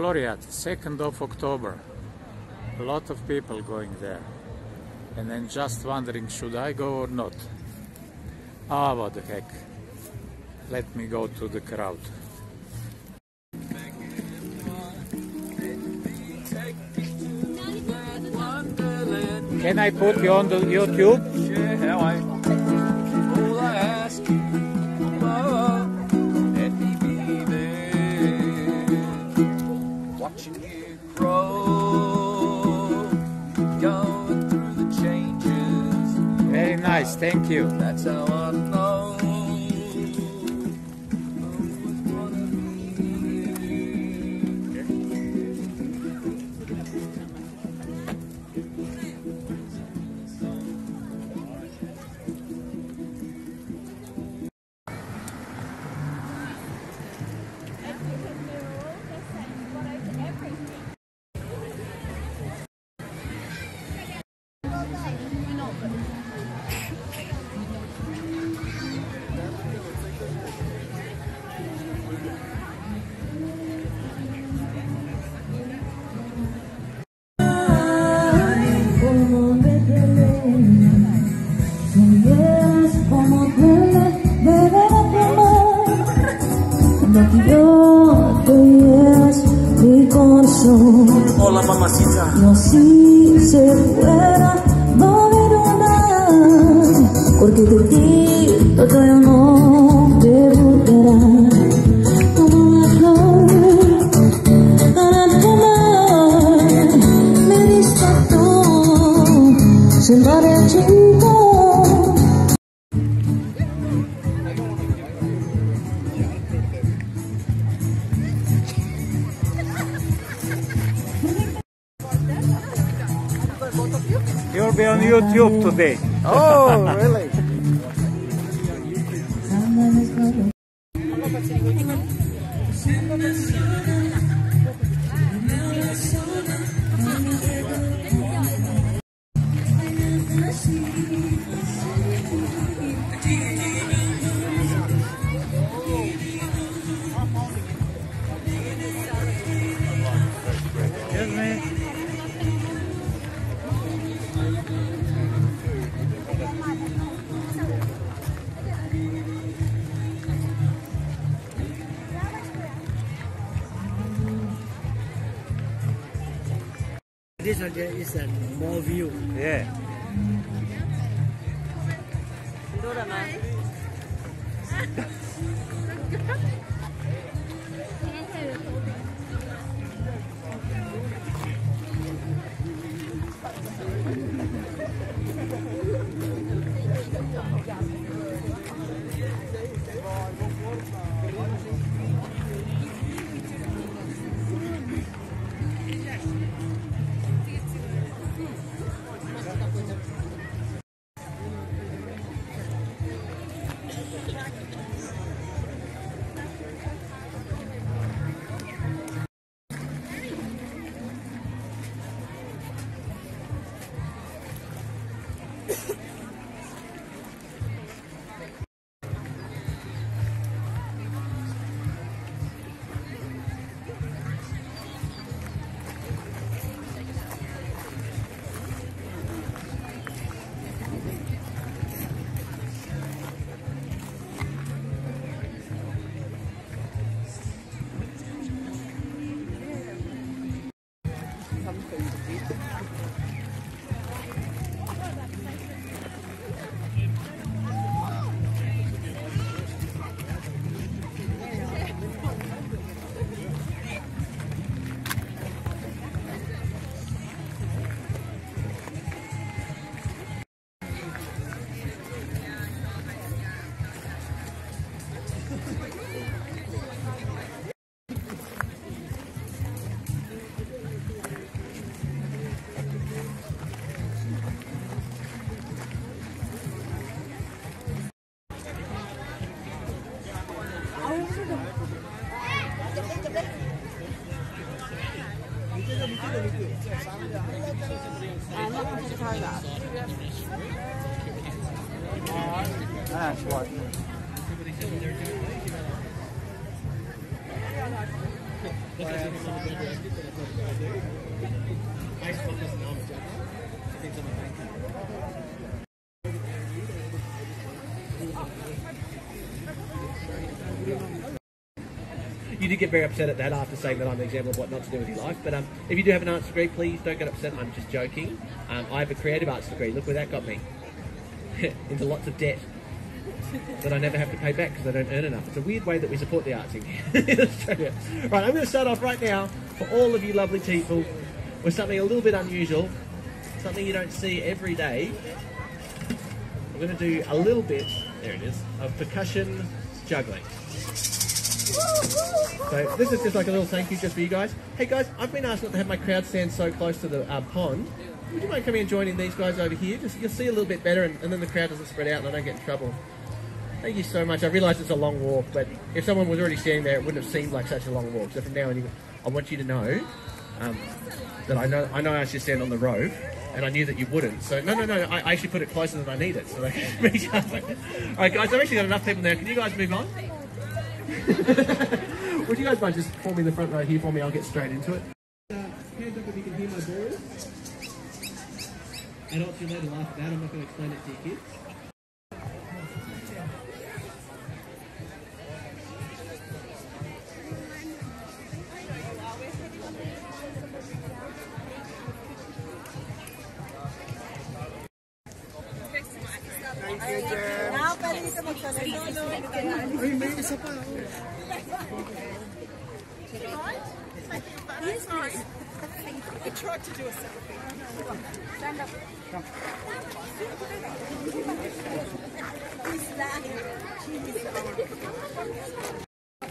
Floriade, 2nd of October. A lot of people going there. And then just wondering, should I go or not? Ah, what the heck. Let me go to the crowd. Can I put you on the YouTube? Thank you. That's how Hola, mamacita. Y así se fuera morirá, porque de ti todo Oh, really? Excuse This one is a more view. Yeah. You did get very upset at that after saying that I'm an example of what not to do with your life. But um, if you do have an arts degree, please don't get upset. I'm just joking. Um, I have a creative arts degree. Look where that got me. Into lots of debt that I never have to pay back because I don't earn enough. It's a weird way that we support the arts in, in Australia. Right, I'm going to start off right now for all of you lovely people with something a little bit unusual, something you don't see every day. We're going to do a little bit, there it is, of percussion juggling. So this is just like a little thank you just for you guys. Hey guys, I've been asked not to have my crowd stand so close to the uh, pond. Would you mind coming and joining these guys over here? Just you'll see a little bit better, and, and then the crowd doesn't spread out, and I don't get in trouble. Thank you so much. I realise it's a long walk, but if someone was already standing there, it wouldn't have seemed like such a long walk. So from now on, I want you to know um, that I know I know I should stand on the rope, and I knew that you wouldn't. So no, no, no. I, I actually put it closer than I need it, so they. All right, guys. I've actually got enough people there. Can you guys move on? Would you guys mind just forming the front row here for me? I'll get straight into it. Uh, hands up if you can hear my. Adults, to laugh. I'm not going to explain it to your kids.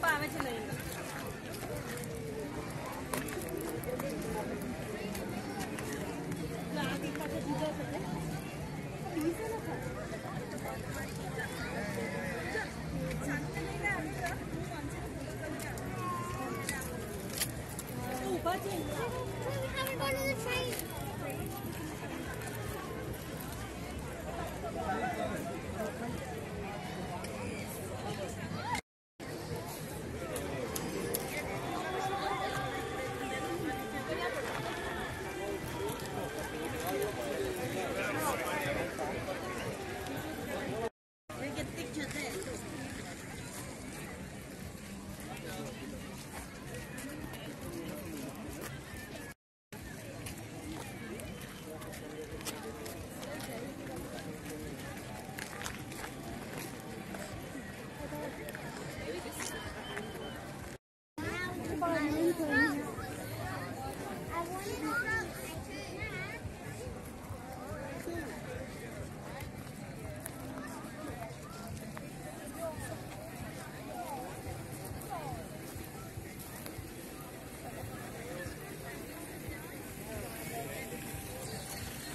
爸爸去哪儿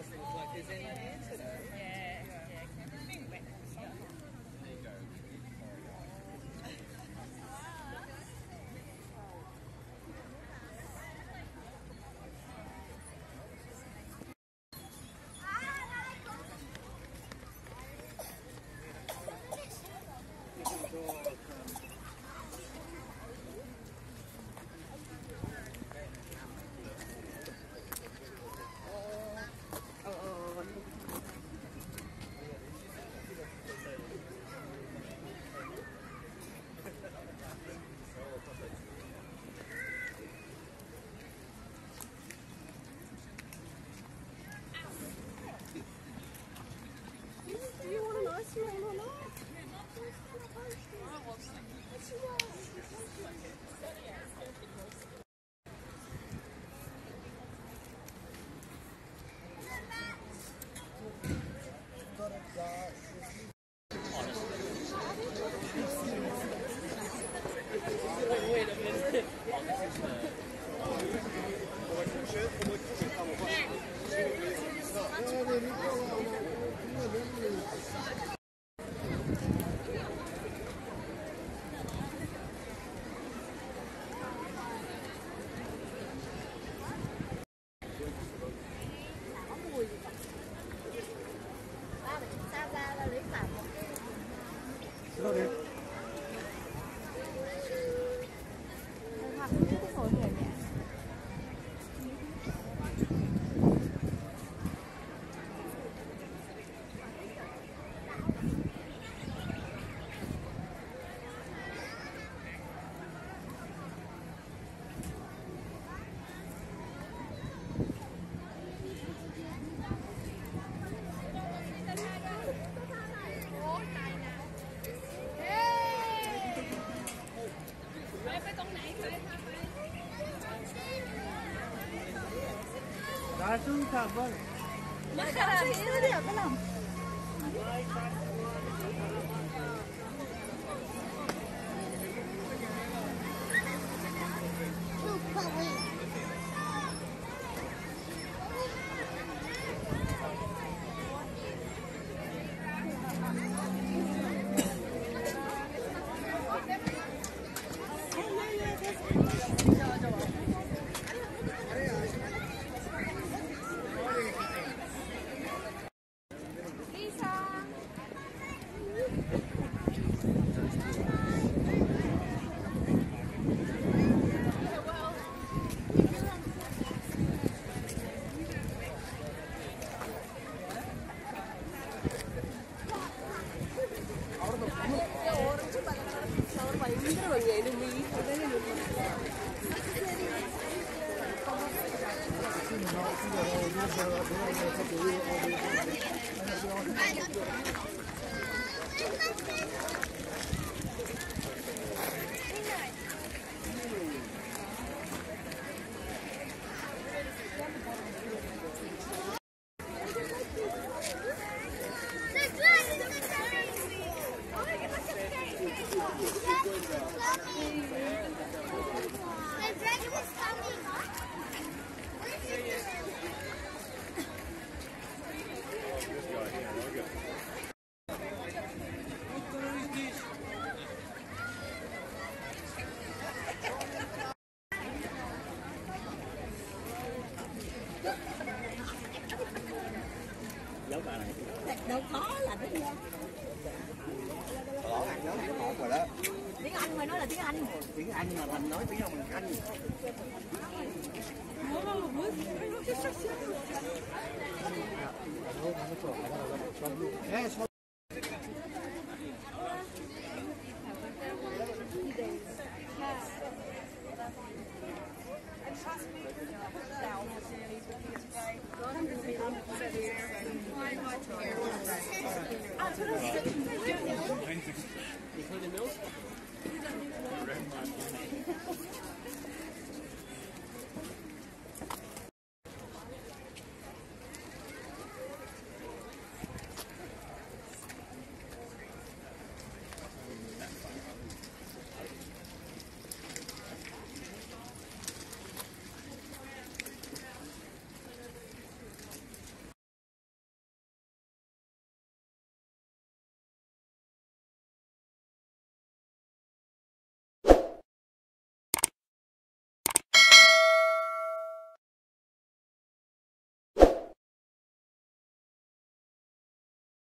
doesn't look like there's anyone Asun sabar. Masyarakat ini dia belum. Tiếng Anh mà nói là tiếng Anh. Tiếng Anh mà thành nói tiếng bằng Anh